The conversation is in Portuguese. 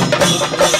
Música